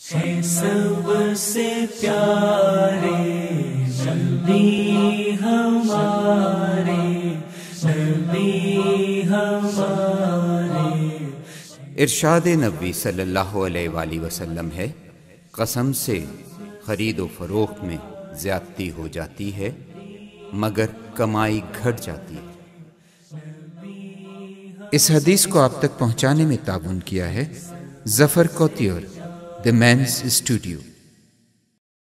سب سے پیارے نبی ہمارے نبی ہمارے۔ ارشاد نبی صلی اللہ علیہ وآلہ وسلم ہے، قسم سے خرید و فروخت میں زیادتی ہو جاتی ہے، مگر کمائی گھٹ جاتی ہے۔ اس حدیث کو آپ تک پہنچانے میں تعاون کیا ہے، ظفر کوتیور۔ the men's studio.